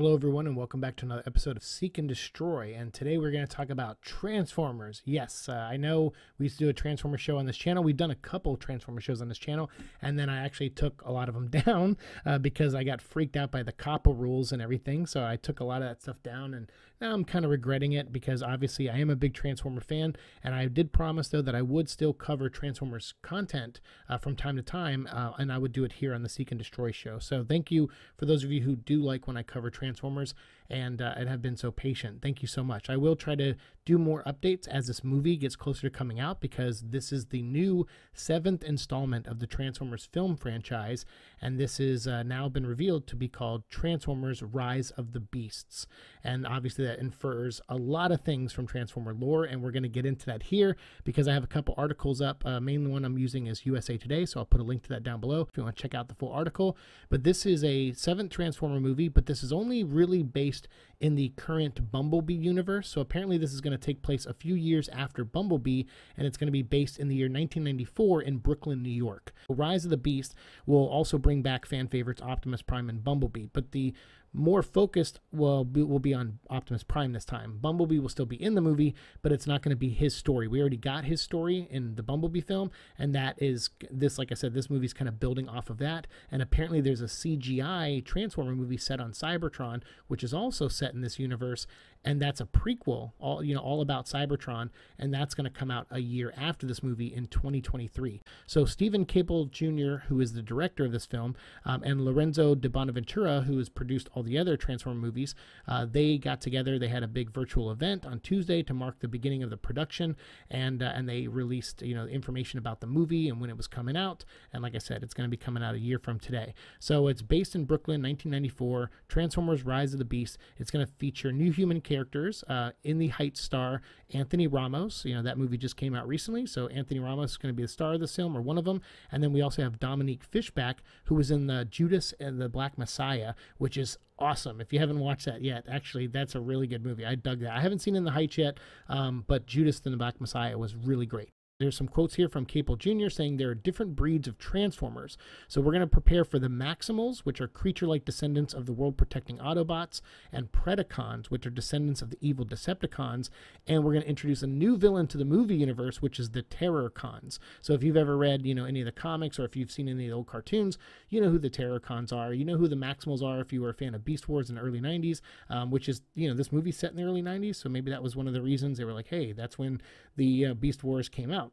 Hello, everyone, and welcome back to another episode of Seek and Destroy. And today we're going to talk about Transformers. Yes, uh, I know we used to do a Transformer show on this channel. We've done a couple Transformer shows on this channel, and then I actually took a lot of them down uh, because I got freaked out by the COPPA rules and everything. So I took a lot of that stuff down, and now I'm kind of regretting it because obviously I am a big Transformer fan, and I did promise though that I would still cover Transformers content uh, from time to time, uh, and I would do it here on the Seek and Destroy show. So thank you for those of you who do like when I cover Transformers and uh, and have been so patient. Thank you so much. I will try to do more updates as this movie gets closer to coming out because this is the new seventh installment of the Transformers film franchise, and this is uh, now been revealed to be called Transformers: Rise of the Beasts. And obviously that infers a lot of things from Transformer lore, and we're going to get into that here because I have a couple articles up. Uh, mainly one I'm using is USA Today, so I'll put a link to that down below if you want to check out the full article. But this is a seventh Transformer movie, but this is only really based in the current Bumblebee universe. So apparently, this is going to take place a few years after Bumblebee, and it's going to be based in the year 1994 in Brooklyn, New York. Rise of the Beast will also bring back fan favorites Optimus Prime and Bumblebee, but the more focused will be, will be on Optimus Prime this time. Bumblebee will still be in the movie, but it's not going to be his story. We already got his story in the Bumblebee film, and that is this. Like I said, this movie's kind of building off of that. And apparently, there's a CGI Transformer movie set on Cybertron, which is also set in this universe, and that's a prequel, all you know, all about Cybertron, and that's going to come out a year after this movie in 2023. So Steven Caple Jr., who is the director of this film, um, and Lorenzo di Bonaventura, who has produced all the other Transformer movies, uh, they got together. They had a big virtual event on Tuesday to mark the beginning of the production, and uh, and they released you know information about the movie and when it was coming out. And like I said, it's going to be coming out a year from today. So it's based in Brooklyn, 1994. Transformers: Rise of the Beast. It's going to feature new human characters. Uh, in the Heights star Anthony Ramos. You know that movie just came out recently, so Anthony Ramos is going to be the star of this film or one of them. And then we also have Dominique Fishback, who was in the Judas and the Black Messiah, which is awesome. If you haven't watched that yet, actually, that's a really good movie. I dug that. I haven't seen In the Heights yet, um, but Judas and the Black Messiah was really great. There's some quotes here from Caple Jr. saying there are different breeds of Transformers. So we're going to prepare for the Maximals, which are creature like descendants of the world protecting Autobots, and Predacons, which are descendants of the evil Decepticons. And we're going to introduce a new villain to the movie universe, which is the Terrorcons. So if you've ever read, you know, any of the comics or if you've seen any of the old cartoons, you know who the Terrorcons are. You know who the Maximals are if you were a fan of Beast Wars in the early 90s, um, which is, you know, this movie set in the early 90s. So maybe that was one of the reasons they were like, hey, that's when the uh, Beast Wars came out.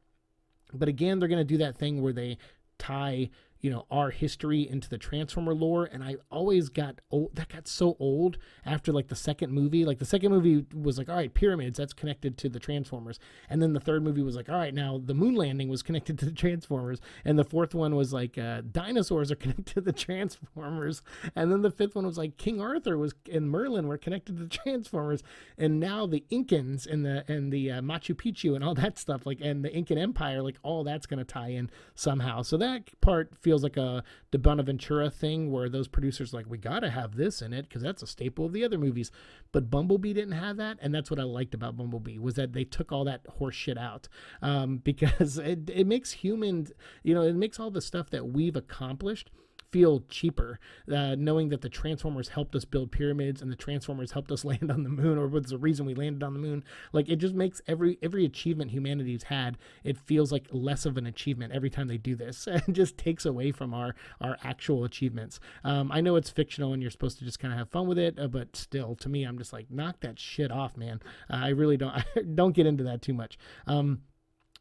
But again, they're going to do that thing where they tie you know our history into the transformer lore and i always got old that got so old after like the second movie. Like the second movie was like all right pyramids that's connected to the transformers. And then the third movie was like all right now the moon landing was connected to the transformers. And the fourth one was like uh, dinosaurs are connected to the transformers. And then the fifth one was like king arthur was and merlin were connected to the transformers. And now the incans and the and the uh, machu picchu and all that stuff like and the incan empire like all that's going to tie in somehow. So that part feels like a di Bonaventura thing where those producers like we got to have this in it because that's a staple of the other movies. But Bumblebee didn't have that, and that's what I liked about Bumblebee was that they took all that horse shit out um, because it it makes human, you know, it makes all the stuff that we've accomplished feel cheaper, uh, knowing that the Transformers helped us build pyramids and the Transformers helped us land on the moon, or was the reason we landed on the moon. Like it just makes every every achievement humanity's had, it feels like less of an achievement every time they do this, and just takes away from our our actual achievements. Um, I know it's fictional and you're supposed to just kind of have fun with it, uh, but still, to me, I'm just like knock that shit off, man. Uh, I really don't I don't get into that too much. Um,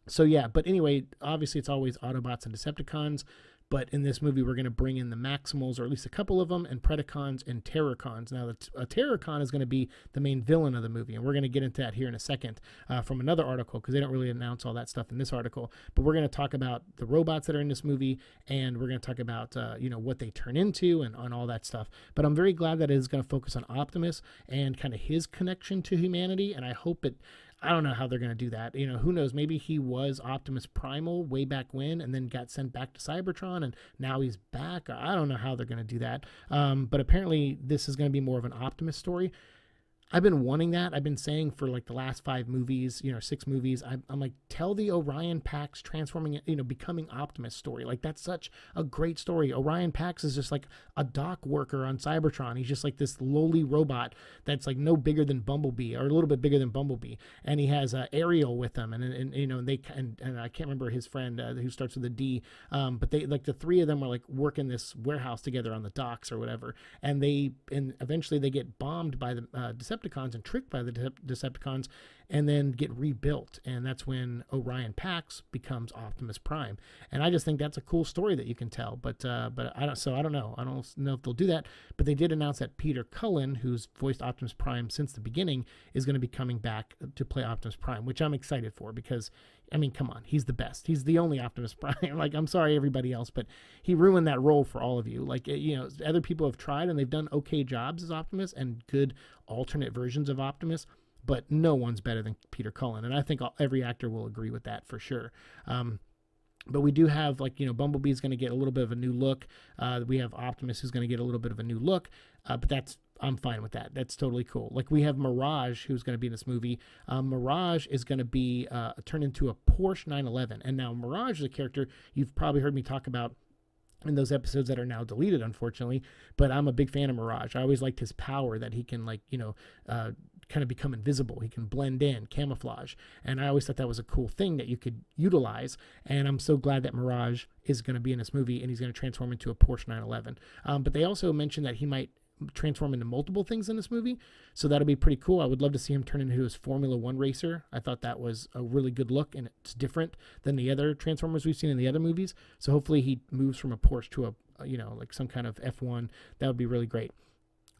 so yeah, but anyway, obviously it's always Autobots and Decepticons. But in this movie, we're going to bring in the Maximals, or at least a couple of them, and Predacons and Terrorcons. Now, a Terrorcon is going to be the main villain of the movie, and we're going to get into that here in a second uh, from another article because they don't really announce all that stuff in this article. But we're going to talk about the robots that are in this movie, and we're going to talk about uh, you know what they turn into and on all that stuff. But I'm very glad that it is going to focus on Optimus and kind of his connection to humanity, and I hope it I don't know how they're going to do that. You know, who knows? Maybe he was Optimus Primal way back when and then got sent back to Cybertron and now he's back. I don't know how they're going to do that. Um, but apparently, this is going to be more of an Optimus story. I've been wanting that. I've been saying for like the last five movies, you know, six movies. I'm, I'm, like, tell the Orion Pax transforming, you know, becoming Optimus story. Like that's such a great story. Orion Pax is just like a dock worker on Cybertron. He's just like this lowly robot that's like no bigger than Bumblebee or a little bit bigger than Bumblebee, and he has uh, Ariel with him, and, and, and you know, they and, and I can't remember his friend uh, who starts with a D, um, but they like the three of them are like working this warehouse together on the docks or whatever, and they and eventually they get bombed by the uh, and tricked by the Decepticons and then get rebuilt. And that's when Orion Pax becomes Optimus Prime. And I just think that's a cool story that you can tell. But uh, but I don't so I don't know. I don't know if they'll do that. But they did announce that Peter Cullen, who's voiced Optimus Prime since the beginning, is going to be coming back to play Optimus Prime, which I'm excited for because I mean, come on, he's the best. He's the only Optimus Prime. like, I'm sorry, everybody else, but he ruined that role for all of you. Like, you know, other people have tried and they've done okay jobs as Optimus and good alternate versions of Optimus, but no one's better than Peter Cullen. And I think every actor will agree with that for sure. Um, but we do have like you know Bumblebee's going to get a little bit of a new look. Uh, we have Optimus who's going to get a little bit of a new look, uh, but that's I'm fine with that. That's totally cool. Like we have Mirage, who's going to be in this movie. Um, Mirage is going to be uh, turned into a Porsche 911, and now Mirage is a character you've probably heard me talk about in those episodes that are now deleted, unfortunately. But I'm a big fan of Mirage. I always liked his power that he can like you know uh, kind of become invisible. He can blend in, camouflage, and I always thought that was a cool thing that you could utilize. And I'm so glad that Mirage is going to be in this movie, and he's going to transform into a Porsche 911. Um, but they also mentioned that he might transform into multiple things in this movie. So that'll be pretty cool. I would love to see him turn into his Formula One racer. I thought that was a really good look and it's different than the other Transformers we've seen in the other movies. So hopefully he moves from a Porsche to a, uh, you know, like some kind of F1. That would be really great.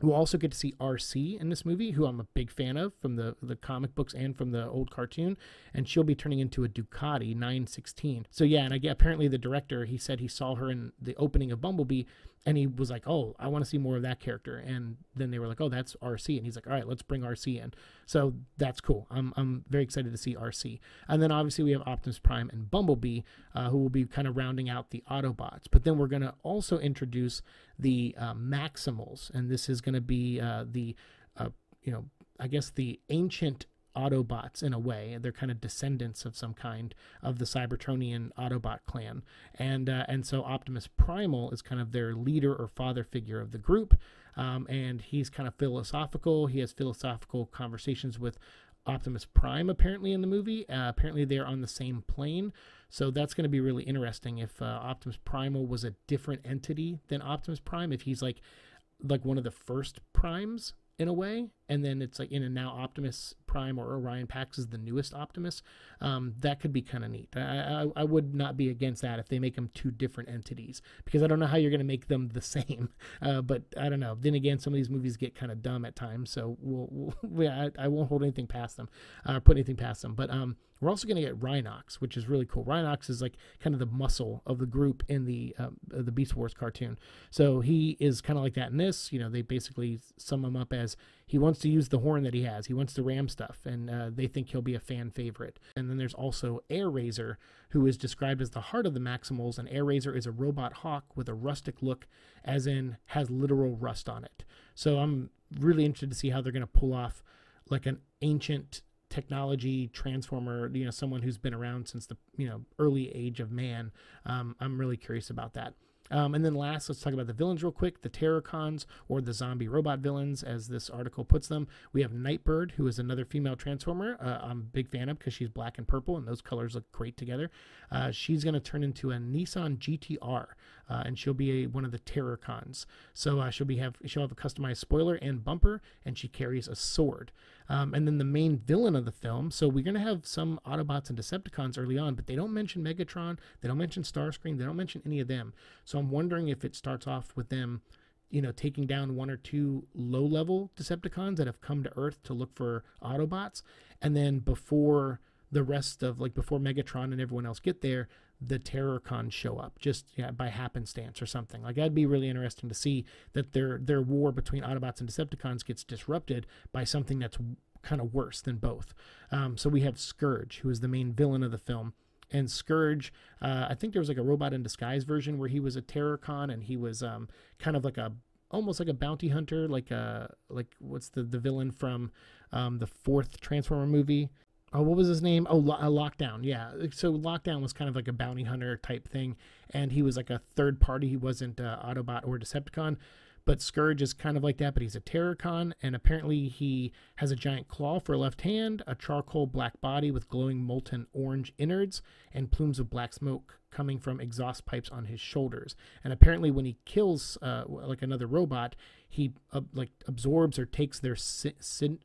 We'll also get to see Arcee in this movie, who I'm a big fan of from the, the comic books and from the old cartoon, and she'll be turning into a Ducati 916. So yeah, and I apparently the director he said he saw her in the opening of Bumblebee, and he was like, "Oh, I want to see more of that character." And then they were like, "Oh, that's Arcee," and he's like, "All right, let's bring Arcee in." So that's cool. I'm I'm very excited to see Arcee. And then obviously we have Optimus Prime and Bumblebee, uh, who will be kind of rounding out the Autobots. But then we're gonna also introduce the uh, Maximals, and this is gonna be uh, the uh, you know I guess the ancient Autobots in a way. They're kind of descendants of some kind of the Cybertronian Autobot clan, and uh, and so Optimus Primal is kind of their leader or father figure of the group, um, and he's kind of philosophical. He has philosophical conversations with Optimus Prime apparently in the movie. Uh, apparently they're on the same plane, so that's going to be really interesting. If uh, Optimus Primal was a different entity than Optimus Prime, if he's like like one of the first primes in a way, and then it's like in a now Optimus Prime or Orion Pax is the newest Optimus. Um, that could be kind of neat. I, I, I would not be against that if they make them two different entities because I don't know how you're going to make them the same. Uh, but I don't know. Then again, some of these movies get kind of dumb at times, so we'll, we'll I, I, won't hold anything past them uh, or put anything past them. But um, we're also going to get Rhinox, which is really cool. Rhinox is like kind of the muscle of the group in the um, the Beast Wars cartoon. So he is kind of like that in this. You know, they basically sum him up as he wants to use the horn that he has. He wants to ram stuff, and uh, they think he'll be a fan favorite. And then there's also Airazor, who is described as the heart of the Maximals. And Airazor is a robot hawk with a rustic look, as in has literal rust on it. So I'm really interested to see how they're going to pull off like an ancient technology transformer, you know, someone who's been around since the you know early age of man. Um, I'm really curious about that. Um, and then last, let's talk about the villains real quick. The Terrorcons, or the zombie robot villains, as this article puts them. We have Nightbird, who is another female Transformer. Uh, I'm a big fan of because she's black and purple, and those colors look great together. Uh, she's going to turn into a Nissan GTR, uh, and she'll be a, one of the Terrorcons. So uh, she'll be have she'll have a customized spoiler and bumper, and she carries a sword. Um, and then the main villain of the film. So we're going to have some Autobots and Decepticons early on, but they don't mention Megatron. They don't mention Starscream. They don't mention any of them. So I'm wondering if it starts off with them, you know, taking down one or two low level Decepticons that have come to Earth to look for Autobots. And then before the rest of, like, before Megatron and everyone else get there, the Terrorcons show up just yeah, by happenstance or something. Like that'd be really interesting to see that their their war between Autobots and Decepticons gets disrupted by something that's kind of worse than both. Um, so we have Scourge, who is the main villain of the film. And Scourge, uh, I think there was like a robot in disguise version where he was a Terrorcon and he was um, kind of like a almost like a bounty hunter, like a like what's the the villain from um, the fourth Transformer movie? Oh, what was his name? Oh, Lo- uh, Lockdown. Yeah. So Lockdown was kind of like a bounty hunter type thing, and he was like a third party. He wasn't uh, Autobot or Decepticon. But Scourge is kind of like that, but he's a Terrorcon, and apparently he has a giant claw for a left hand, a charcoal black body with glowing molten orange innards, and plumes of black smoke coming from exhaust pipes on his shoulders. And apparently, when he kills uh, like another robot, he uh, like absorbs or takes their si-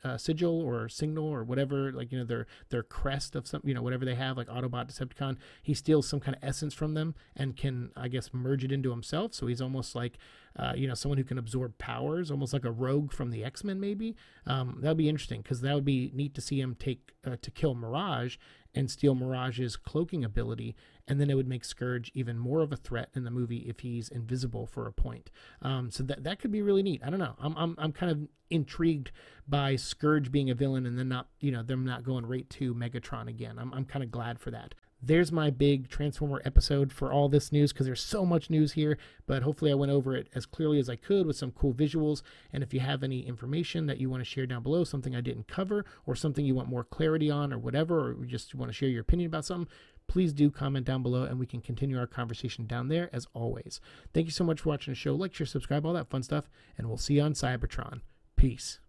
uh, sigil or signal or whatever, like you know their their crest of some you know whatever they have, like Autobot, Decepticon. He steals some kind of essence from them and can, I guess, merge it into himself. So he's almost like uh, you know someone who can absorb powers, almost like a rogue from the X Men, maybe. Um, that would be interesting because that would be neat to see him take uh, to kill Mirage and steal Mirage's cloaking ability, and then it would make Scourge even more of a threat in the movie if he's invisible for a point. Um, so that that could be really neat. I don't know. I'm I'm I'm kind of intrigued by Scourge being a villain and then not you know them not going right to Megatron again. I'm I'm kind of glad for that there's my big Transformer episode for all this news because there's so much news here. But hopefully, I went over it as clearly as I could with some cool visuals. And if you have any information that you want to share down below, something I didn't cover, or something you want more clarity on, or whatever, or just want to share your opinion about something, please do comment down below and we can continue our conversation down there as always. Thank you so much for watching the show. Like, share, subscribe, all that fun stuff. And we'll see you on Cybertron. Peace.